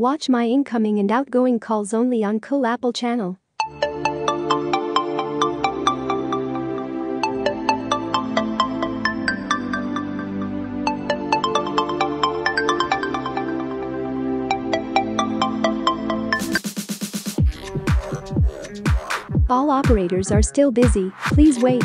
Watch my incoming and outgoing calls only on Cool Apple channel. All operators are still busy, please wait.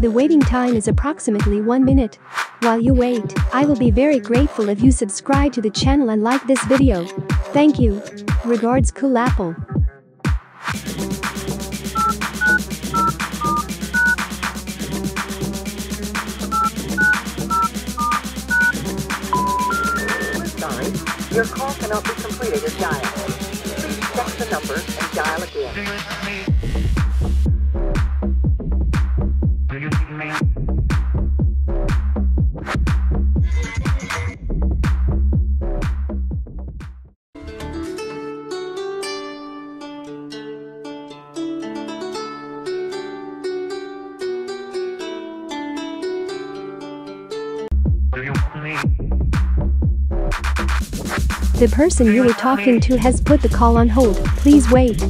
The waiting time is approximately 1 minute. While you wait, I will be very grateful if you subscribe to the channel and like this video. Thank you. Regards Cool Apple. Your call cannot be completed as dialed. Please check the number and dial again. The person you were talking to has put the call on hold. Please wait.